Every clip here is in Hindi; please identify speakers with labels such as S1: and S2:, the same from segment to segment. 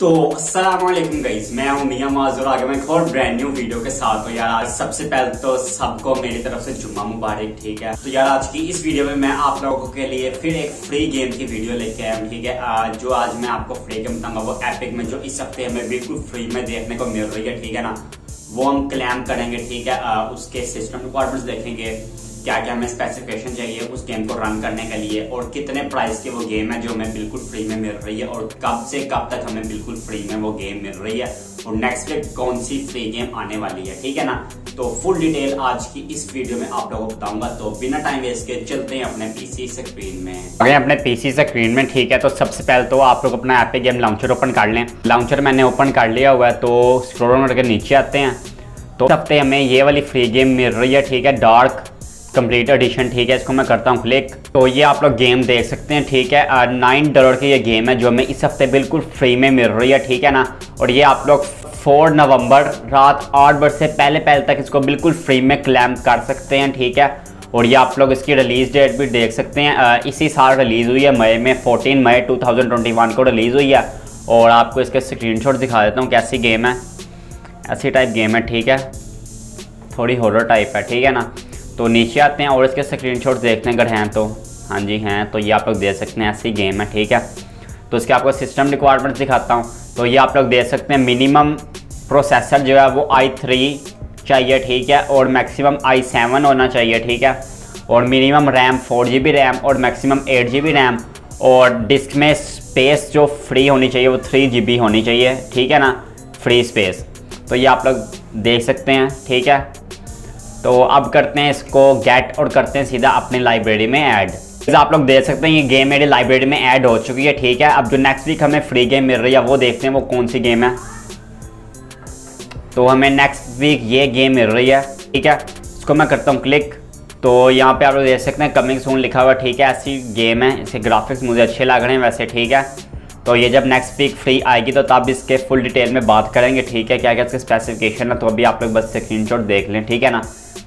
S1: तो अस्सलाम वालेकुम गाइस मैं हूँ मियाँ माजूर आगे मैं एक और ब्रांड न्यू वीडियो के साथ। तो यार, आज सबसे पहले तो सबको मेरी तरफ़ से जुम्मा मुबारक, ठीक है? तो यार, आज की इस वीडियो में मैं आप लोगों के लिए फिर एक फ्री गेम की वीडियो लेके आया हूँ, ठीक है? जो आज मैं आपको फ्री गेम बताऊँगा, वो एपिक में जो इस हफ़्ते हमें बिल्कुल फ्री में देखने को मिल रही है, ठीक है ना? वो हम क्लैम करेंगे, ठीक है? उसके सिस्टम रिक्वायरमेंट्स देखेंगे। क्या क्या हमें स्पेसिफिकेशन चाहिए उस गेम को रन करने के लिए और कितने प्राइस की वो गेम है जो हमें बिल्कुल फ्री में मिल रही है और कब से कब तक हमें बिल्कुल फ्री में वो गेम मिल रही है और नेक्स्ट वीक कौन सी फ्री गेम आने वाली है, ठीक है ना? तो फुल डिटेल आज की इस वीडियो में आप लोगों को बताऊँगा। तो बिना टाइम वेस्ट के चलते हैं अपने पीसी स्क्रीन में।
S2: अगर अपने पीसी स्क्रीन में, ठीक है? तो सबसे पहले तो आप लोग अपना एपिक गेम लॉन्चर ओपन कर लें। लॉन्चर मैंने ओपन कर लिया हुआ है तो स्क्रोल करके नीचे आते हैं। तो हफ़्ते हमें ये वाली फ्री गेम मिल रही है, ठीक है? डार्क कंप्लीट एडिशन ठीक है? इसको मैं करता हूँ क्लिक तो ये आप लोग गेम देख सकते हैं, ठीक है? नाइन डॉलर की ये गेम है, जो हमें इस हफ़्ते बिल्कुल फ्री में मिल रही है, ठीक है ना? और ये आप लोग फोर नवंबर रात आठ बजे से पहले पहले तक इसको बिल्कुल फ्री में क्लैम कर सकते हैं, ठीक है? और ये आप लोग इसकी रिलीज़ डेट भी देख सकते हैं। इसी साल रिलीज़ हुई है, मई में 14 मई 2021 को रिलीज़ हुई है। और आपको इसके स्क्रीनशॉट दिखा देता हूँ कैसी गेम है। ऐसी टाइप गेम है, ठीक है? थोड़ी हॉरर टाइप है, ठीक है ना? तो नीचे आते हैं और इसके स्क्रीन देखते हैं, अगर हैं तो। हाँ जी, हैं तो ये आप लोग दे सकते हैं, ऐसी गेम है, ठीक है? तो इसके आपको सिस्टम रिक्वायरमेंट दिखाता हूँ। तो ये आप लोग दे सकते हैं मिनिमम प्रोसेसर जो है वो आई थ्री चाहिए, ठीक है? और मैक्सिमम आई सेवन होना चाहिए, ठीक है? और minimum RAM four G B RAM और maximum eight G B RAM और डिस्क में स्पेस जो फ्री होनी चाहिए, वो थ्री जी बी होनी चाहिए, ठीक है ना? फ्री स्पेस तो ये आप लोग देख सकते हैं, ठीक है? तो अब करते हैं इसको गेट और करते हैं सीधा अपनी लाइब्रेरी में ऐड आप लोग देख सकते हैं ये गेम मेरी लाइब्रेरी में ऐड हो चुकी है, ठीक है? अब जो नेक्स्ट वीक हमें फ्री गेम मिल रही है, वो देखते हैं वो कौन सी गेम है। तो हमें नेक्स्ट वीक ये गेम मिल रही है, ठीक है? इसको मैं करता हूँ क्लिक तो यहाँ पे आप लोग देख सकते हैं कमिंग सून लिखा हुआ, ठीक है? ऐसी गेम है इसके ग्राफिक्स मुझे अच्छे लग रहे हैं वैसे, ठीक है? तो ये जब नेक्स्ट वीक फ्री आएगी तो तब इसके फुल डिटेल में बात करेंगे, ठीक है? क्या क्या इसके स्पेसिफिकेशन है तो अभी आप लोग बस स्क्रीन देख लें, ठीक है ना?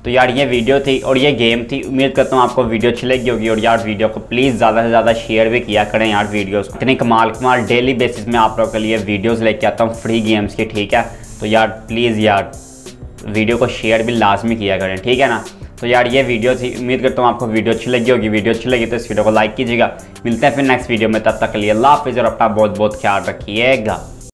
S2: तो यार, ये वीडियो थी और ये गेम थी। उम्मीद करता हूँ आपको वीडियो अच्छी लगी होगी और यार वीडियो को प्लीज़ ज़्यादा से ज़्यादा शेयर भी किया करें यार वीडियोस इतनी कमाल कमाल डेली बेसिस में आप लोगों के लिए वीडियोस लेके आता हूँ फ्री गेम्स की, ठीक है? तो यार प्लीज़ यार वीडियो को शेयर भी लाजमी किया करें, ठीक है ना? तो यार, ये वीडियो थी। उम्मीद करता हूँ आपको वीडियो अच्छी लगी होगी। वीडियो अच्छी लगी तो इस वीडियो को लाइक कीजिएगा। मिलते हैं फिर नेक्स्ट वीडियो में, तब तक के लिए अल्लाह हाफिज़ और अपना बहुत बहुत ख्याल रखिएगा।